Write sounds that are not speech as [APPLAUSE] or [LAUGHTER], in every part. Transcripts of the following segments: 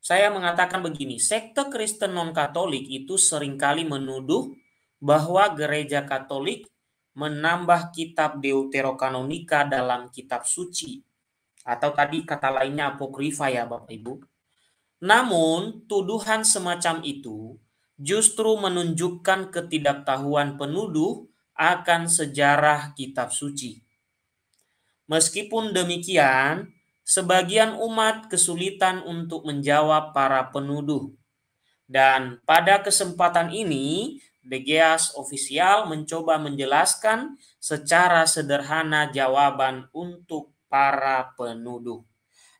saya mengatakan begini, sekte Kristen non-Katolik itu sering kali menuduh bahwa gereja Katolik menambah kitab Deuterokanonika dalam kitab suci. Atau tadi kata lainnya apokrifa ya Bapak Ibu. Namun, tuduhan semacam itu justru menunjukkan ketidaktahuan penuduh akan sejarah kitab suci. Meskipun demikian, sebagian umat kesulitan untuk menjawab para penuduh. Dan pada kesempatan ini, Degeas ofisial mencoba menjelaskan secara sederhana jawaban untuk para penuduh.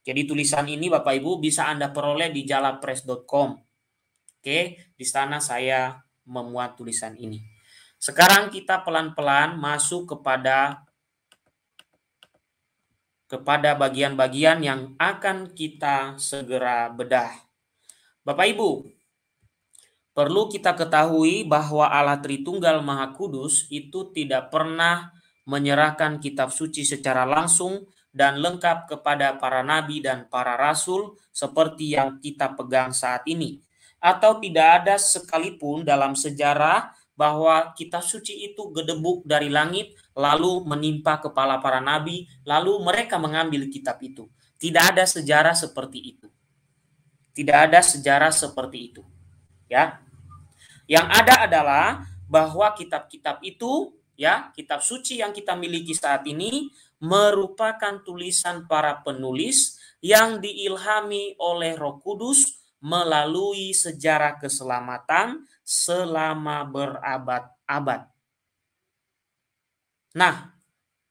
Jadi tulisan ini Bapak Ibu bisa Anda peroleh di jalapress.com. Oke, di sana saya memuat tulisan ini. Sekarang kita pelan-pelan masuk kepada kepada bagian-bagian yang akan kita segera bedah. Bapak Ibu, perlu kita ketahui bahwa Allah Tritunggal Maha Kudus itu tidak pernah menyerahkan kitab suci secara langsung dan lengkap kepada para nabi dan para rasul seperti yang kita pegang saat ini. Atau tidak ada sekalipun dalam sejarah bahwa kitab suci itu gedebuk dari langit lalu menimpa kepala para nabi lalu mereka mengambil kitab itu. Tidak ada sejarah seperti itu. Tidak ada sejarah seperti itu. Ya. Yang ada adalah bahwa kitab-kitab itu ya, kitab suci yang kita miliki saat ini merupakan tulisan para penulis yang diilhami oleh Roh Kudus melalui sejarah keselamatan selama berabad-abad. Nah,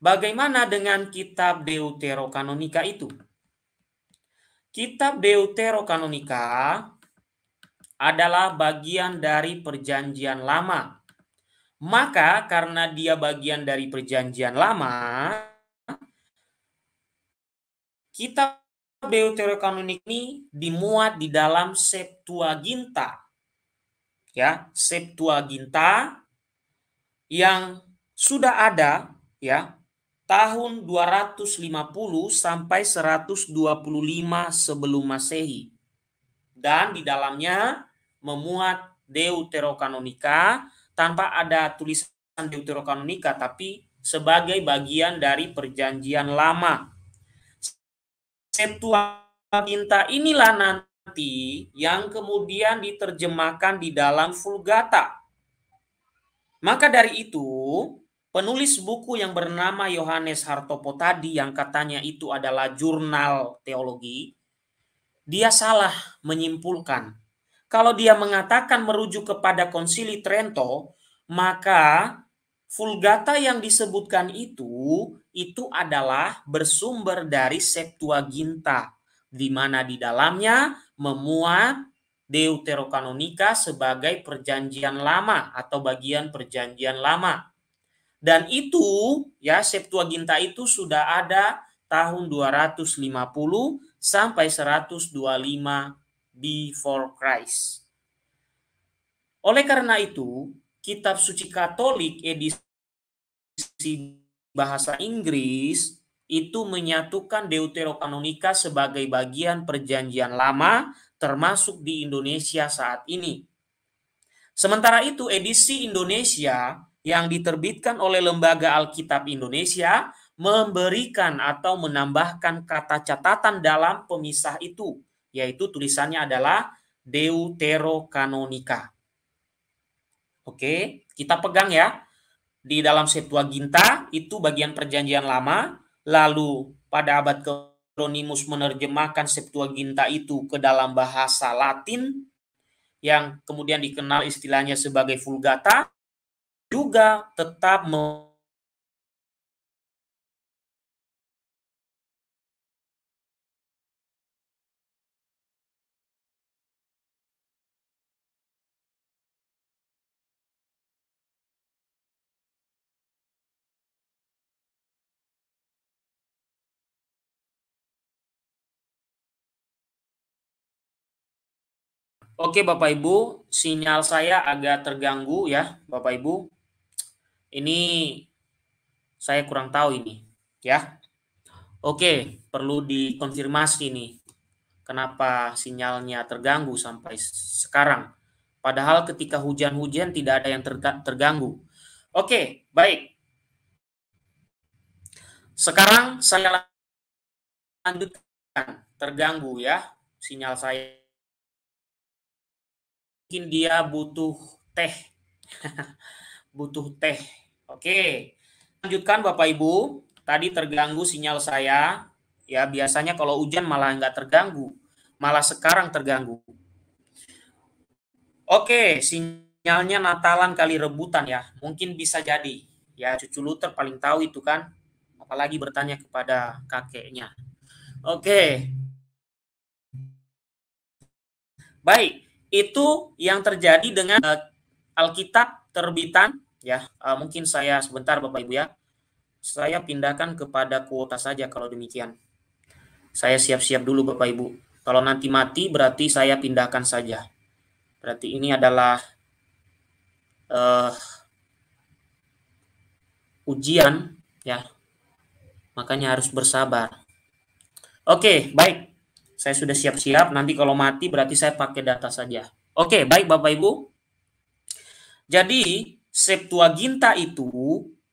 bagaimana dengan kitab Deuterokanonika itu? Kitab Deuterokanonika adalah bagian dari perjanjian lama. Maka karena dia bagian dari perjanjian lama, kitab Deuterokanonik ini dimuat di dalam Septuaginta. Ya, Septuaginta yang sudah ada ya tahun 250 sampai 125 sebelum Masehi. Dan di dalamnya memuat Deuterokanonika tanpa ada tulisan Deuterokanonika tapi sebagai bagian dari perjanjian lama Septuaginta inilah nanti yang kemudian diterjemahkan di dalam Vulgata. Maka dari itu, penulis buku yang bernama Yohanes Hartopo tadi yang katanya itu adalah jurnal teologi, dia salah menyimpulkan. Kalau dia mengatakan merujuk kepada konsili Trento, maka Vulgata yang disebutkan itu itu adalah bersumber dari Septuaginta di mana di dalamnya memuat Deuterokanonika sebagai perjanjian lama atau bagian perjanjian lama. Dan itu ya Septuaginta itu sudah ada tahun 250 sampai 125 before Christ. Oleh karena itu, kitab suci Katolik edisi bahasa Inggris itu menyatukan Deuterokanonika sebagai bagian perjanjian lama termasuk di Indonesia saat ini. Sementara itu edisi Indonesia yang diterbitkan oleh Lembaga Alkitab Indonesia memberikan atau menambahkan kata catatan dalam pemisah itu, yaitu tulisannya adalah Deuterokanonika. Oke, kita pegang ya. Di dalam Septuaginta itu bagian perjanjian lama, lalu pada abad Kronimus menerjemahkan Septuaginta itu ke dalam bahasa Latin yang kemudian dikenal istilahnya sebagai Vulgata juga tetap Oke Bapak Ibu, sinyal saya agak terganggu ya Bapak Ibu. Ini saya kurang tahu ini ya. Oke, perlu dikonfirmasi nih. kenapa sinyalnya terganggu sampai sekarang. Padahal ketika hujan-hujan tidak ada yang terganggu. Oke, baik. Sekarang saya lanjutkan. Terganggu ya sinyal saya. Mungkin dia butuh teh. [LAUGHS] butuh teh. Oke. Lanjutkan Bapak Ibu. Tadi terganggu sinyal saya. Ya, biasanya kalau hujan malah nggak terganggu. Malah sekarang terganggu. Oke, sinyalnya Natalan kali rebutan ya. Mungkin bisa jadi. Ya, cucu Luther paling tahu itu kan. Apalagi bertanya kepada kakeknya. Oke. Baik, itu yang terjadi dengan uh, Alkitab terbitan ya. Uh, mungkin saya sebentar Bapak Ibu ya. Saya pindahkan kepada kuota saja kalau demikian. Saya siap-siap dulu Bapak Ibu. Kalau nanti mati berarti saya pindahkan saja. Berarti ini adalah uh, ujian ya. Makanya harus bersabar. Oke, baik. Saya sudah siap-siap. Nanti kalau mati berarti saya pakai data saja. Oke, baik Bapak Ibu. Jadi Septuaginta itu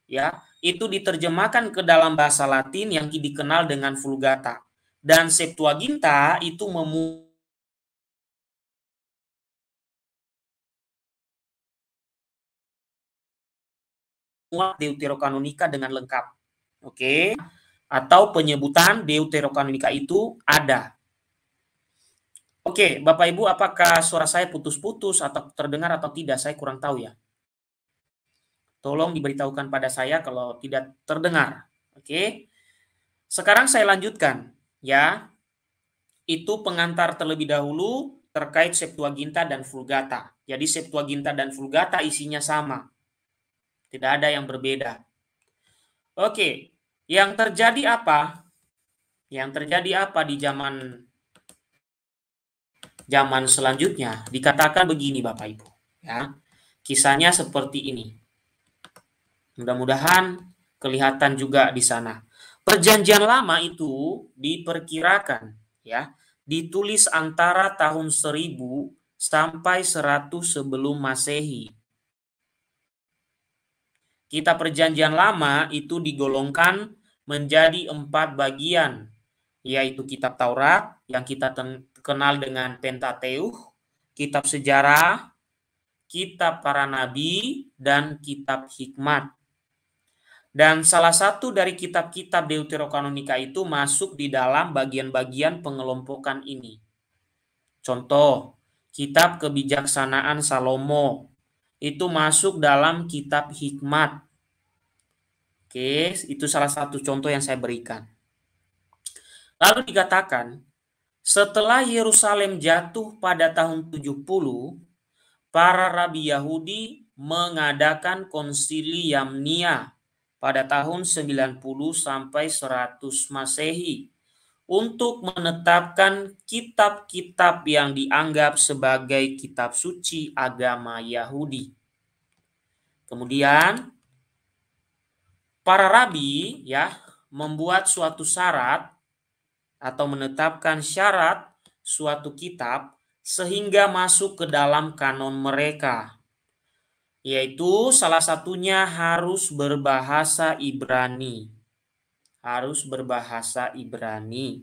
ya, itu diterjemahkan ke dalam bahasa Latin yang dikenal dengan Vulgata. Dan Septuaginta itu memu deuterokanonika dengan lengkap. Oke. Atau penyebutan deuterokanonika itu ada. Oke, Bapak Ibu, apakah suara saya putus-putus atau terdengar atau tidak? Saya kurang tahu ya. Tolong diberitahukan pada saya kalau tidak terdengar. Oke. Sekarang saya lanjutkan ya. Itu pengantar terlebih dahulu terkait Septuaginta dan Vulgata. Jadi Septuaginta dan Vulgata isinya sama. Tidak ada yang berbeda. Oke, yang terjadi apa? Yang terjadi apa di zaman zaman selanjutnya? Dikatakan begini Bapak Ibu, ya. Kisahnya seperti ini. Mudah-mudahan kelihatan juga di sana. Perjanjian lama itu diperkirakan ya, ditulis antara tahun 1000 sampai 100 sebelum Masehi. Kitab Perjanjian Lama itu digolongkan menjadi empat bagian, yaitu Kitab Taurat yang kita kenal dengan Pentateuch, Kitab Sejarah, Kitab Para Nabi, dan Kitab Hikmat. Dan salah satu dari kitab-kitab Deuterokanonika itu masuk di dalam bagian-bagian pengelompokan ini. Contoh, Kitab Kebijaksanaan Salomo, itu masuk dalam kitab hikmat. Oke, itu salah satu contoh yang saya berikan. Lalu dikatakan, setelah Yerusalem jatuh pada tahun 70, para rabi Yahudi mengadakan konsili Yamnia pada tahun 90 sampai 100 Masehi untuk menetapkan kitab-kitab yang dianggap sebagai kitab suci agama Yahudi. Kemudian para rabi ya membuat suatu syarat atau menetapkan syarat suatu kitab sehingga masuk ke dalam kanon mereka. Yaitu salah satunya harus berbahasa Ibrani harus berbahasa Ibrani.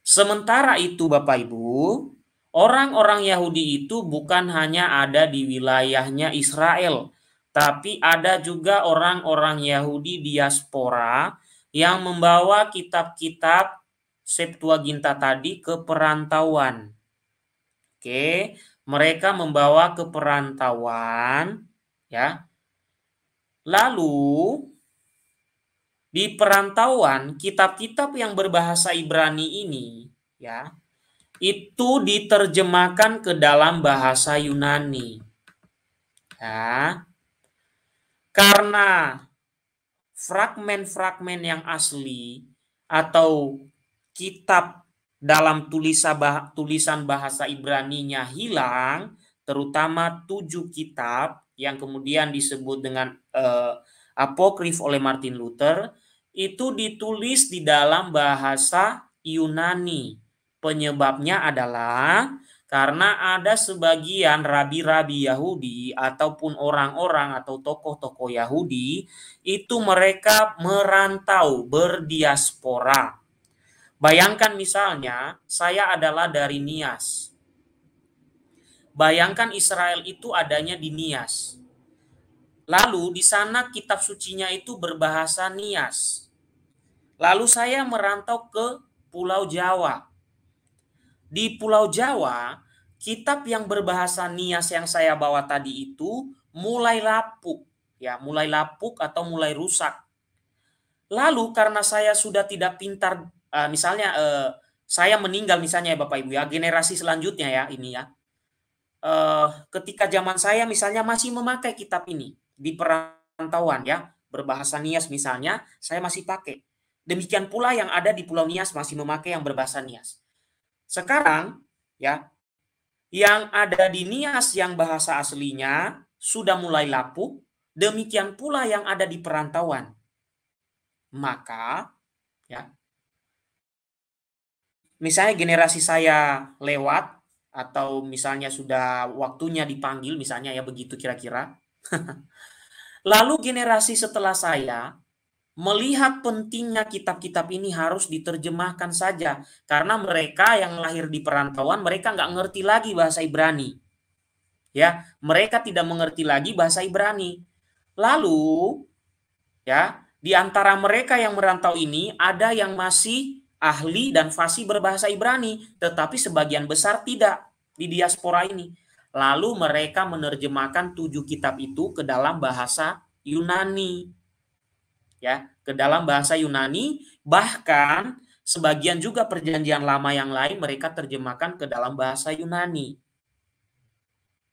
Sementara itu Bapak Ibu, orang-orang Yahudi itu bukan hanya ada di wilayahnya Israel, tapi ada juga orang-orang Yahudi diaspora yang membawa kitab-kitab Septuaginta tadi ke perantauan. Oke, mereka membawa ke perantauan ya. Lalu di perantauan kitab-kitab yang berbahasa Ibrani ini ya itu diterjemahkan ke dalam bahasa Yunani. Ya. Karena fragmen-fragmen yang asli atau kitab dalam tulisan bahasa Ibrani-nya hilang, terutama tujuh kitab yang kemudian disebut dengan uh, apokrif oleh Martin Luther, itu ditulis di dalam bahasa Yunani. Penyebabnya adalah karena ada sebagian rabi-rabi Yahudi ataupun orang-orang atau tokoh-tokoh Yahudi itu mereka merantau berdiaspora. Bayangkan misalnya saya adalah dari Nias. Bayangkan Israel itu adanya di Nias. Lalu di sana kitab sucinya itu berbahasa Nias. Lalu saya merantau ke Pulau Jawa. Di Pulau Jawa, kitab yang berbahasa Nias yang saya bawa tadi itu mulai lapuk, ya, mulai lapuk atau mulai rusak. Lalu karena saya sudah tidak pintar, uh, misalnya uh, saya meninggal misalnya ya Bapak Ibu ya, generasi selanjutnya ya ini ya. Uh, ketika zaman saya misalnya masih memakai kitab ini di perantauan ya, berbahasa Nias misalnya, saya masih pakai. Demikian pula yang ada di Pulau Nias masih memakai yang berbahasa Nias. Sekarang ya yang ada di Nias yang bahasa aslinya sudah mulai lapuk, demikian pula yang ada di perantauan. Maka ya misalnya generasi saya lewat atau misalnya sudah waktunya dipanggil misalnya ya begitu kira-kira. [LAUGHS] Lalu generasi setelah saya melihat pentingnya kitab-kitab ini harus diterjemahkan saja karena mereka yang lahir di perantauan mereka nggak ngerti lagi bahasa Ibrani ya mereka tidak mengerti lagi bahasa Ibrani lalu ya di antara mereka yang merantau ini ada yang masih ahli dan fasih berbahasa Ibrani tetapi sebagian besar tidak di diaspora ini lalu mereka menerjemahkan tujuh kitab itu ke dalam bahasa Yunani ya ke dalam bahasa Yunani bahkan sebagian juga perjanjian lama yang lain mereka terjemahkan ke dalam bahasa Yunani.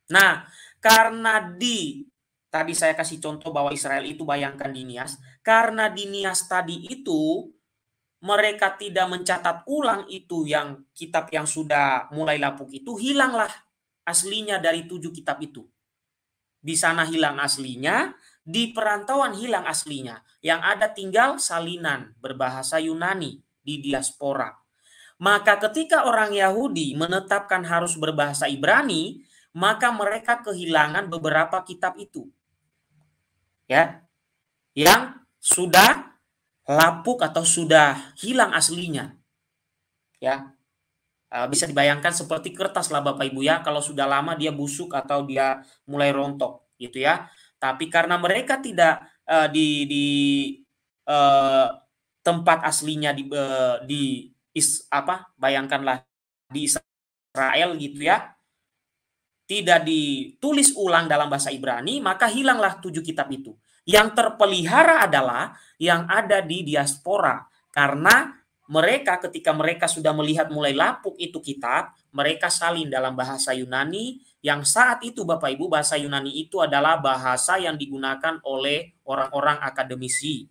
Nah, karena di tadi saya kasih contoh bahwa Israel itu bayangkan di Nias, karena di Nias tadi itu mereka tidak mencatat ulang itu yang kitab yang sudah mulai lapuk itu hilanglah aslinya dari tujuh kitab itu. Di sana hilang aslinya, di perantauan hilang aslinya, yang ada tinggal salinan berbahasa Yunani di diaspora. Maka ketika orang Yahudi menetapkan harus berbahasa Ibrani, maka mereka kehilangan beberapa kitab itu. Ya. Yang sudah lapuk atau sudah hilang aslinya. Ya. Eh, bisa dibayangkan seperti kertas lah Bapak Ibu ya, kalau sudah lama dia busuk atau dia mulai rontok gitu ya. Tapi karena mereka tidak uh, di di uh, tempat aslinya di uh, di is, apa? Bayangkanlah di Israel gitu ya. Tidak ditulis ulang dalam bahasa Ibrani, maka hilanglah tujuh kitab itu. Yang terpelihara adalah yang ada di diaspora karena mereka ketika mereka sudah melihat mulai lapuk itu kitab, mereka salin dalam bahasa Yunani yang saat itu Bapak Ibu bahasa Yunani itu adalah bahasa yang digunakan oleh orang-orang akademisi.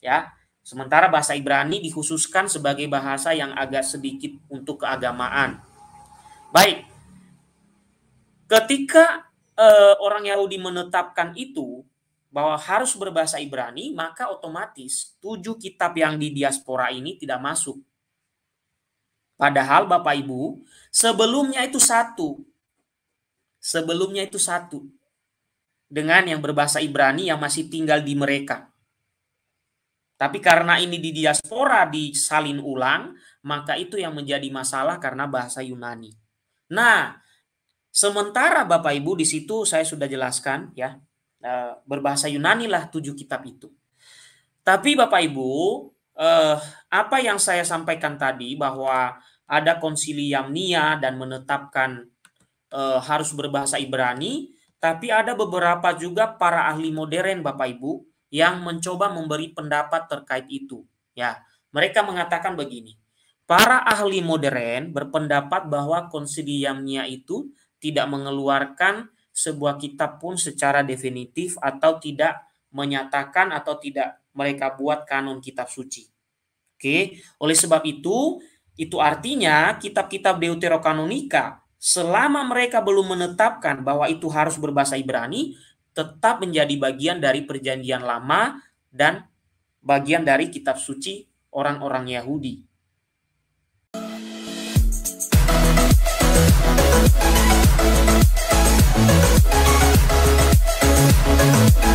Ya. Sementara bahasa Ibrani dikhususkan sebagai bahasa yang agak sedikit untuk keagamaan. Baik. Ketika eh, orang Yahudi menetapkan itu bahwa harus berbahasa Ibrani, maka otomatis tujuh kitab yang di diaspora ini tidak masuk. Padahal Bapak Ibu, sebelumnya itu satu, sebelumnya itu satu dengan yang berbahasa Ibrani yang masih tinggal di mereka. Tapi karena ini di diaspora disalin ulang, maka itu yang menjadi masalah karena bahasa Yunani. Nah, sementara Bapak Ibu di situ saya sudah jelaskan ya, eh, berbahasa Yunani lah tujuh kitab itu. Tapi Bapak Ibu, eh, apa yang saya sampaikan tadi bahwa ada konsilium Nia dan menetapkan e, harus berbahasa Ibrani, tapi ada beberapa juga para ahli modern Bapak Ibu yang mencoba memberi pendapat terkait itu. Ya, mereka mengatakan begini. Para ahli modern berpendapat bahwa konsiliumnya itu tidak mengeluarkan sebuah kitab pun secara definitif atau tidak menyatakan atau tidak mereka buat kanon kitab suci. Oke, oleh sebab itu itu artinya kitab-kitab Deuterokanonika selama mereka belum menetapkan bahwa itu harus berbahasa Ibrani, tetap menjadi bagian dari perjanjian lama dan bagian dari kitab suci orang-orang Yahudi. Thank